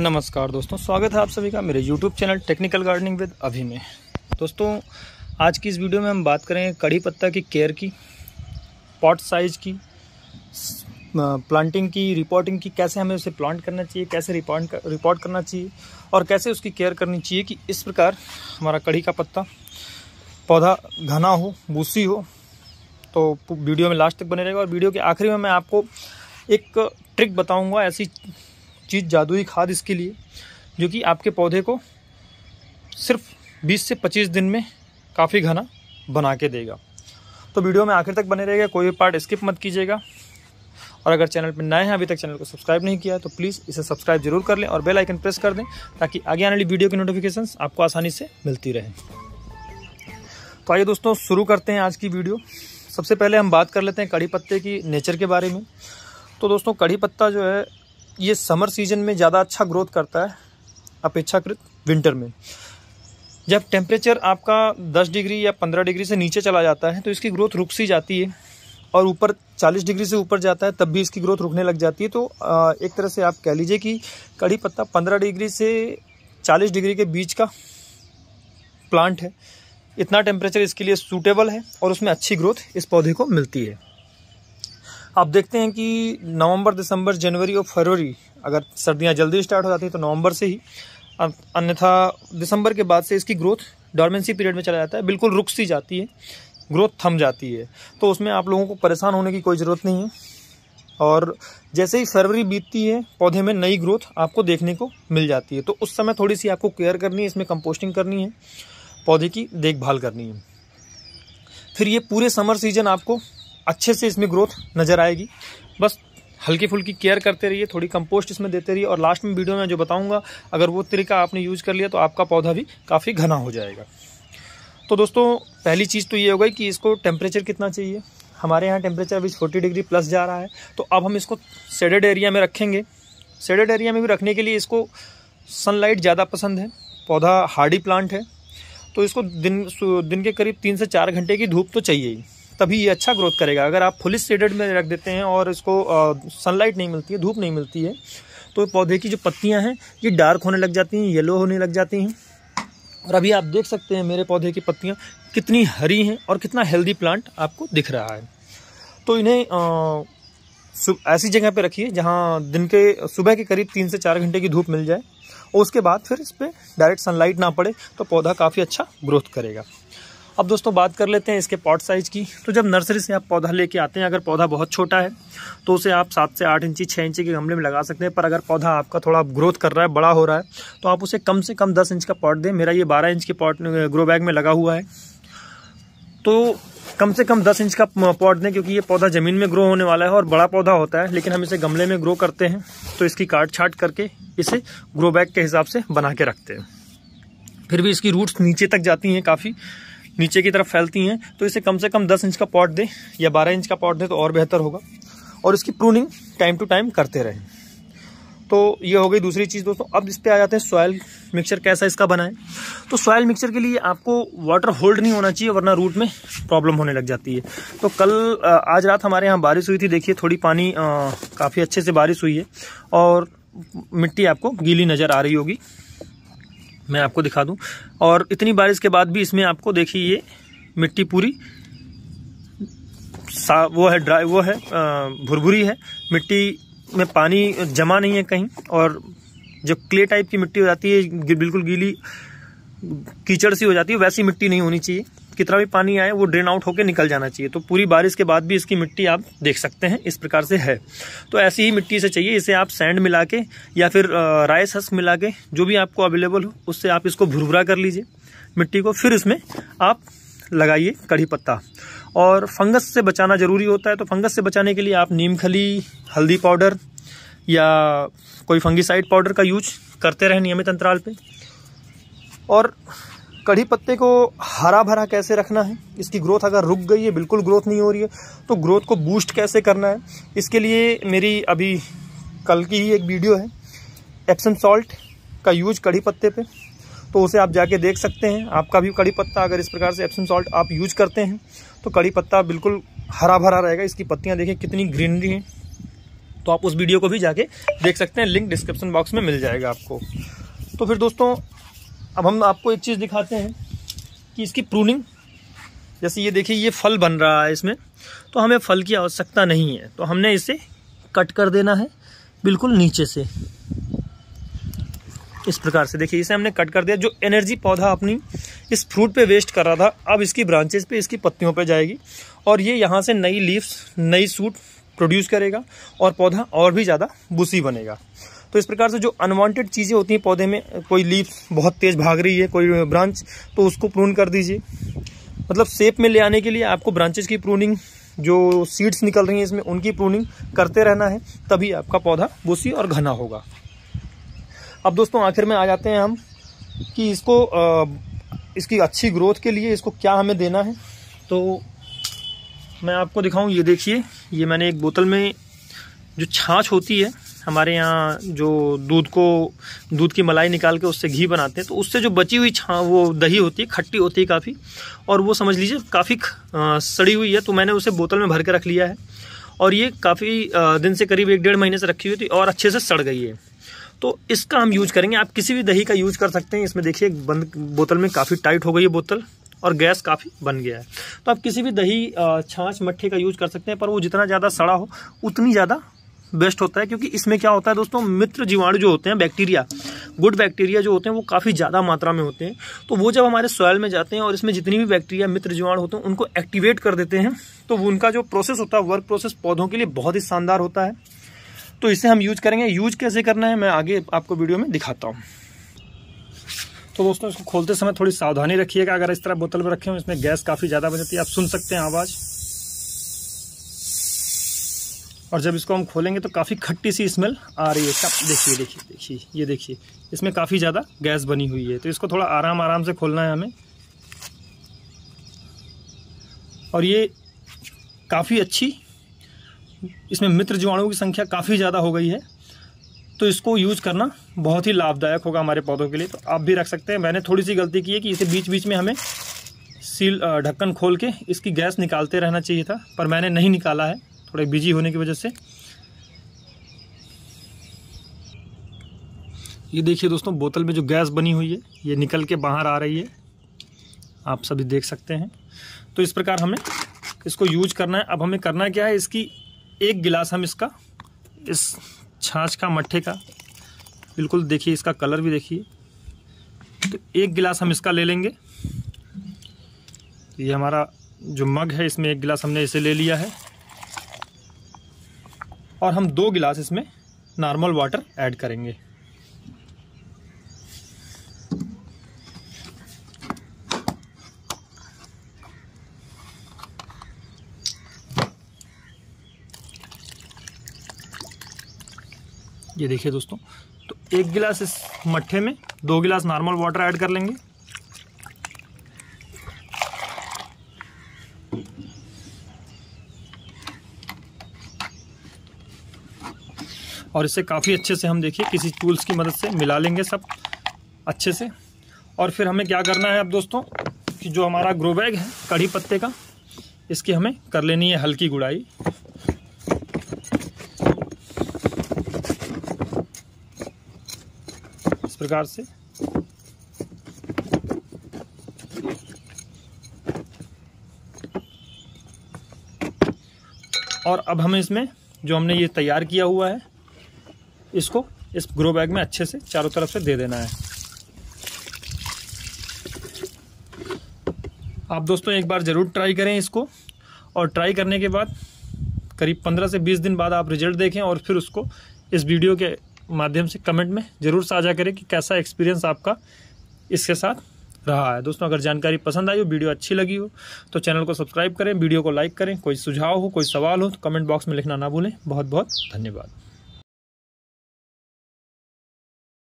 नमस्कार दोस्तों स्वागत है आप सभी का मेरे YouTube channel technical gardening with Abhi में। दोस्तों आज की इस वीडियो में हम बात करेंगे कड़ी पत्ता की केयर की पॉट साइज़ की प्लांटिंग की रिपोर्टिंग की कैसे हमें उसे प्लांट करना चाहिए कैसे रिपोर्ट कर, रिपोर्ट करना चाहिए और कैसे उसकी केयर करनी चाहिए कि इस प्रकार हमारा कड़ी का पत्ता पौधा घना हो बूसी हो तो वीडियो में लास्ट तक बने रहेगा और वीडियो के आखिरी में मैं आपको एक ट्रिक बताऊँगा ऐसी चीज़ जादुई खाद इसके लिए, जो कि आपके पौधे को सिर्फ़ 20 से 25 दिन में काफ़ी घना बना के देगा। तो वीडियो में आखिर तक बने रहेगा कोई भी पार्ट स्किप मत कीजिएगा। और अगर चैनल पर नए हैं, अभी तक चैनल को सब्सक्राइब नहीं किया है तो प्लीज़ इसे सब्सक्राइब ज़रूर कर लें और बेल आइकन प्रेस कर दें, ताकि आगे आने वाली वीडियो की नोटिफिकेशन आपको आसानी से मिलती रहे। तो आइए दोस्तों, शुरू करते हैं आज की वीडियो सबसे पहले हम बात कर लेते हैं कड़ी पत्ते की नेचर के बारे में। तो दोस्तों, कड़ी पत्ता जो है ये समर सीज़न में ज़्यादा अच्छा ग्रोथ करता है अपेक्षाकृत विंटर में। जब टेम्परेचर आपका 10 डिग्री या 15 डिग्री से नीचे चला जाता है तो इसकी ग्रोथ रुक सी जाती है और ऊपर 40 डिग्री से ऊपर जाता है, तब भी इसकी ग्रोथ रुकने लग जाती है। तो एक तरह से आप कह लीजिए कि कड़ी पत्ता 15 डिग्री से 40 डिग्री के बीच का प्लांट है। इतना टेम्परेचर इसके लिए सूटेबल है और उसमें अच्छी ग्रोथ इस पौधे को मिलती है। आप देखते हैं कि नवंबर, दिसंबर, जनवरी और फरवरी, अगर सर्दियाँ जल्दी स्टार्ट हो जाती हैं तो नवंबर से ही अन्यथा दिसंबर के बाद से इसकी ग्रोथ डॉर्मेंसी पीरियड में चला जाता है। बिल्कुल रुक सी जाती है ग्रोथ थम जाती है। तो उसमें आप लोगों को परेशान होने की कोई ज़रूरत नहीं है। और जैसे ही फरवरी बीतती है, पौधे में नई ग्रोथ आपको देखने को मिल जाती है। तो उस समय थोड़ी सी आपको केयर करनी है, इसमें कंपोस्टिंग करनी है, पौधे की देखभाल करनी है। फिर ये पूरे समर सीज़न आपको अच्छे से इसमें ग्रोथ नज़र आएगी। बस हल्की फुल्की केयर करते रहिए, थोड़ी कंपोस्ट इसमें देते रहिए और लास्ट में वीडियो में जो बताऊँगा, अगर वो तरीका आपने यूज़ कर लिया तो आपका पौधा भी काफ़ी घना हो जाएगा। तो दोस्तों, पहली चीज़ तो ये हो गई कि इसको टेम्परेचर कितना चाहिए। हमारे यहाँ टेम्परेचर अभी फोर्टी डिग्री प्लस जा रहा है। तो अब हम इसको सेडेड एरिया में रखेंगे। सेडेड एरिया में भी रखने के लिए इसको सनलाइट ज़्यादा पसंद है। पौधा हार्डी प्लांट है। तो इसको दिन दिन के करीब तीन से चार घंटे की धूप तो चाहिए ही। तभी ये अच्छा ग्रोथ करेगा। अगर आप फुल शेडेड में रख देते हैं और इसको सनलाइट नहीं मिलती है, धूप नहीं मिलती है तो पौधे की जो पत्तियाँ हैं, ये डार्क होने लग जाती हैं येलो होने लग जाती हैं। और अभी आप देख सकते हैं मेरे पौधे की पत्तियाँ कितनी हरी हैं और कितना हेल्दी प्लांट आपको दिख रहा है। तो इन्हें ऐसी जगह पे रखिए जहाँ दिन के, सुबह के करीब तीन से चार घंटे की धूप मिल जाए, और उसके बाद फिर इस पर डायरेक्ट सनलाइट ना पड़े तो पौधा काफ़ी अच्छा ग्रोथ करेगा। अब दोस्तों बात कर लेते हैं इसके पॉट साइज़ की। तो जब नर्सरी से आप पौधा लेके आते हैं, अगर पौधा बहुत छोटा है तो उसे आप सात से आठ इंची छः इंची के गमले में लगा सकते हैं। पर अगर पौधा आपका थोड़ा ग्रोथ कर रहा है, बड़ा हो रहा है तो आप उसे कम से कम दस इंच का पॉट दें। मेरा ये बारह इंच के पॉट ग्रो बैग में लगा हुआ है। तो कम से कम दस इंच का पॉट दें, क्योंकि ये पौधा ज़मीन में ग्रो होने वाला है और बड़ा पौधा होता है, लेकिन हम इसे गमले में ग्रो करते हैं। तो इसकी काट छाट करके इसे ग्रो बैग के हिसाब से बना के रखते हैं। फिर भी इसकी रूट्स नीचे तक जाती हैं काफ़ी। नीचे की तरफ़ फैलती हैं तो इसे कम से कम 10 इंच का पॉट दे या 12 इंच का पॉट दे तो और बेहतर होगा। और इसकी प्रूनिंग टाइम टू टाइम करते रहें। तो ये हो गई दूसरी चीज़ दोस्तों। अब इस पर आ जाते हैं सॉयल मिक्सचर कैसा इसका बनाए तो सॉयल मिक्सचर के लिए आपको वाटर होल्ड नहीं होना चाहिए, वरना रूट में प्रॉब्लम होने लग जाती है। तो कल आज रात हमारे यहाँ बारिश हुई थी, देखिए थोड़ी पानी काफ़ी अच्छे से बारिश हुई है, और मिट्टी आपको गीली नज़र आ रही होगी। मैं आपको दिखा दूँ। और इतनी बारिश के बाद भी इसमें आपको देखिए ये मिट्टी पूरी सा, वो है ड्राई वो है भुरभुरी है। मिट्टी में पानी जमा नहीं है कहीं और जो क्ले टाइप की मिट्टी हो जाती है बिल्कुल गीली कीचड़ सी हो जाती है, वैसी मिट्टी नहीं होनी चाहिए। कितना भी पानी आए, वो ड्रेन आउट होकर निकल जाना चाहिए। तो पूरी बारिश के बाद भी इसकी मिट्टी आप देख सकते हैं, इस प्रकार से है। तो ऐसी ही मिट्टी से चाहिए, इसे आप सैंड मिला के या फिर राइस हस्क मिला के जो भी आपको अवेलेबल हो, उससे आप इसको भुरभुरा कर लीजिए। मिट्टी को फिर इसमें आप लगाइए कढ़ी पत्ता। और फंगस से बचाना ज़रूरी होता है तो फंगस से बचाने के लिए आप नीम खली हल्दी पाउडर या कोई फंगिसाइड पाउडर का यूज़ करते रहें नियमित अंतराल पे। और कढ़ी पत्ते को हरा भरा कैसे रखना है? इसकी ग्रोथ अगर रुक गई है, बिल्कुल ग्रोथ नहीं हो रही है तो ग्रोथ को बूस्ट कैसे करना है? इसके लिए मेरी अभी कल की ही एक वीडियो है एप्सम सॉल्ट का यूज़ कढ़ी पत्ते पे। तो उसे आप जाके देख सकते हैं। आपका भी कड़ी पत्ता अगर इस प्रकार से एप्सम सॉल्ट आप यूज़ करते हैं तो कड़ी पत्ता बिल्कुल हरा भरा रहेगा। इसकी पत्तियाँ देखें कितनी ग्रीनरी हैं। तो आप उस वीडियो को भी जाके देख सकते हैं। लिंक डिस्क्रिप्शन बॉक्स में मिल जाएगा आपको। तो फिर दोस्तों अब हम आपको एक चीज़ दिखाते हैं कि इसकी प्रूनिंग जैसे ये देखिए, ये फल बन रहा है इसमें तो हमें फल की आवश्यकता नहीं है। तो हमने इसे कट कर देना है, बिल्कुल नीचे से। इस प्रकार से देखिए, इसे हमने कट कर दिया। जो एनर्जी पौधा अपनी इस फ्रूट पे वेस्ट कर रहा था, अब इसकी ब्रांचेस पे, इसकी पत्तियों पे जाएगी। और ये यहाँ से नई लीव्स नई सूट प्रोड्यूस करेगा और पौधा और भी ज़्यादा बुसी बनेगा। तो इस प्रकार से जो अनवांटेड चीज़ें होती हैं पौधे में कोई लीफ बहुत तेज़ भाग रही है कोई ब्रांच तो उसको प्रून कर दीजिए। मतलब सेप में ले आने के लिए आपको ब्रांचेज की प्रूनिंग जो सीड्स निकल रही हैं इसमें उनकी प्रूनिंग करते रहना है तभी आपका पौधा बुसी और घना होगा। अब दोस्तों आखिर में आ जाते हैं हम कि इसको आ, इसकी अच्छी ग्रोथ के लिए इसको क्या हमें देना है। तो मैं आपको दिखाऊँ ये देखिए ये मैंने एक बोतल में जो छाछ होती है हमारे यहाँ जो दूध को, दूध की मलाई निकाल के उससे घी बनाते हैं तो उससे जो बची हुई छा, वो दही होती है, खट्टी होती है काफ़ी, और वो समझ लीजिए काफ़ी सड़ी हुई है तो मैंने उसे बोतल में भर के रख लिया है, और ये काफ़ी दिन से करीब एक डेढ़ महीने से रखी हुई थी, और अच्छे से सड़ गई है। तो इसका हम यूज़ करेंगे, आप किसी भी दही का यूज़ कर सकते हैं, इसमें देखिए बंद, बोतल में काफ़ी टाइट हो गई है बोतल, और गैस काफ़ी बन गया है। तो आप किसी भी दही छाछ, मट्ठे का यूज़ कर सकते हैं, पर वो जितना ज़्यादा सड़ा हो, उतनी ज़्यादा बेस्ट होता है, क्योंकि इसमें क्या होता है दोस्तों, मित्र जीवाणु जो होते हैं, बैक्टीरिया, गुड बैक्टीरिया जो होते हैं, वो काफ़ी ज़्यादा मात्रा में होते हैं। तो वो जब हमारे सॉयल में जाते हैं और इसमें जितनी भी बैक्टीरिया, मित्र जीवाणु होते हैं, उनको एक्टिवेट कर देते हैं तो उनका जो प्रोसेस होता है वर्क प्रोसेस पौधों के लिए बहुत ही शानदार होता है। तो इसे हम यूज़ करेंगे। यूज़ कैसे करना है, मैं आगे आपको वीडियो में दिखाता हूँ। तो दोस्तों, इसको खोलते समय थोड़ी सावधानी रखिएगा। अगर इस तरह बोतल में रखे हो, इसमें गैस काफ़ी ज़्यादा बन जाती है। आप सुन सकते हैं आवाज़। और जब इसको हम खोलेंगे तो काफ़ी खट्टी सी स्मेल आ रही है। देखिए देखिए देखिए, ये देखिए, इसमें काफ़ी ज़्यादा गैस बनी हुई है। तो इसको थोड़ा आराम आराम से खोलना है हमें। और ये काफ़ी अच्छी, इसमें मित्र जीवाणुओं की संख्या काफ़ी ज़्यादा हो गई है। तो इसको यूज़ करना बहुत ही लाभदायक होगा हमारे पौधों के लिए। तो आप भी रख सकते हैं। मैंने थोड़ी सी गलती की है कि इसे बीच बीच में हमें सील ढक्कन खोल के इसकी गैस निकालते रहना चाहिए था, पर मैंने नहीं निकाला है। थोड़े बिज़ी होने की वजह से। ये देखिए दोस्तों, बोतल में जो गैस बनी हुई है, ये निकल के बाहर आ रही है। आप सभी देख सकते हैं। तो इस प्रकार हमें इसको यूज़ करना है। अब हमें करना क्या है, इसकी एक गिलास हम इसका, इस छाछ का, मट्ठे का, बिल्कुल देखिए इसका कलर भी देखिए। तो एक गिलास हम इसका ले लेंगे। ये हमारा जो मग है, इसमें एक गिलास हमने इसे ले लिया है। और हम दो गिलास इसमें नॉर्मल वाटर ऐड करेंगे। ये देखिए दोस्तों तो एक गिलास इस मट्ठे में, दो गिलास नॉर्मल वाटर ऐड कर लेंगे। और इसे काफ़ी अच्छे से हम देखिए, किसी टूल्स की मदद से मिला लेंगे सब अच्छे से। और फिर हमें क्या करना है अब दोस्तों, कि जो हमारा ग्रो बैग है, कढ़ी पत्ते का, इसकी हमें कर लेनी है हल्की गुड़ाई। इस प्रकार से। और अब हमें इसमें जो हमने ये तैयार किया हुआ है इसको इस ग्रो बैग में अच्छे से चारों तरफ़ से दे देना है। आप दोस्तों एक बार ज़रूर ट्राई करें इसको और ट्राई करने के बाद करीब 15 से 20 दिन बाद आप रिज़ल्ट देखें और फिर उसको इस वीडियो के माध्यम से कमेंट में ज़रूर साझा करें कि कैसा एक्सपीरियंस आपका इसके साथ रहा है। दोस्तों, अगर जानकारी पसंद आई हो, वीडियो अच्छी लगी हो तो चैनल को सब्सक्राइब करें, वीडियो को लाइक करें। कोई सुझाव हो, कोई सवाल हो तो कमेंट बॉक्स में लिखना ना भूलें। बहुत बहुत धन्यवाद।